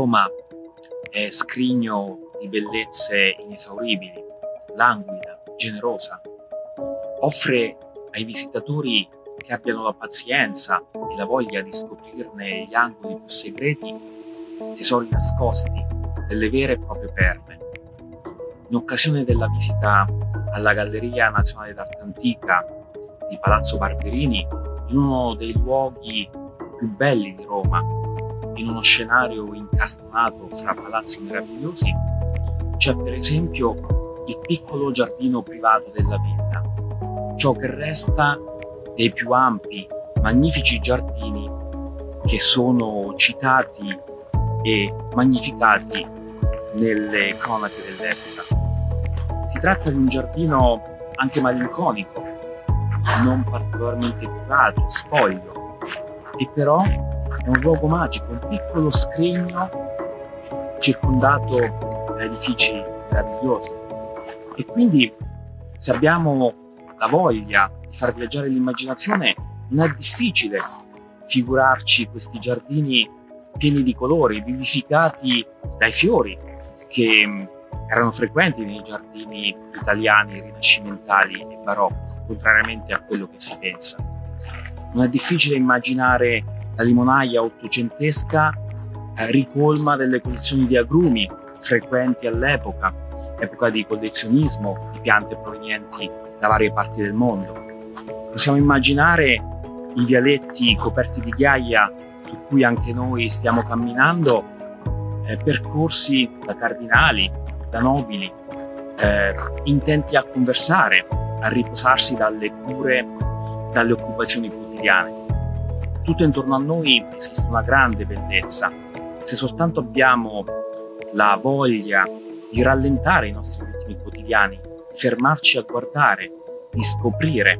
Roma è scrigno di bellezze inesauribili, languida, generosa. Offre ai visitatori che abbiano la pazienza e la voglia di scoprirne gli angoli più segreti tesori nascosti delle vere e proprie perle. In occasione della visita alla Galleria Nazionale d'Arte Antica di Palazzo Barberini, in uno dei luoghi più belli di Roma, in uno scenario incastonato fra palazzi meravigliosi, c'è per esempio il piccolo giardino privato della villa, ciò che resta dei più ampi, magnifici giardini che sono citati e magnificati nelle cronache dell'epoca. Si tratta di un giardino anche malinconico, non particolarmente curato, spoglio, e però è un luogo magico, un piccolo scrigno circondato da edifici meravigliosi. E quindi se abbiamo la voglia di far viaggiare l'immaginazione, non è difficile figurarci questi giardini pieni di colori, vivificati dai fiori che mm, erano frequenti nei giardini italiani rinascimentali e barocchi, contrariamente a quello che si pensa. Non è difficile immaginare la limonaia ottocentesca eh, ricolma delle collezioni di agrumi frequenti all'epoca, epoca di collezionismo di piante provenienti da varie parti del mondo. Possiamo immaginare i vialetti coperti di ghiaia su cui anche noi stiamo camminando, eh, percorsi da cardinali, da nobili, eh, intenti a conversare, a riposarsi dalle cure, dalle occupazioni quotidiane. Tutto intorno a noi esiste una grande bellezza. Se soltanto abbiamo la voglia di rallentare i nostri ritmi quotidiani, di fermarci a guardare, di scoprire,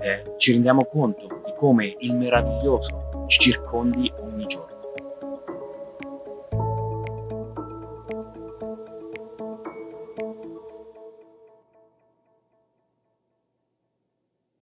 eh, ci rendiamo conto di come il meraviglioso ci circondi ogni giorno.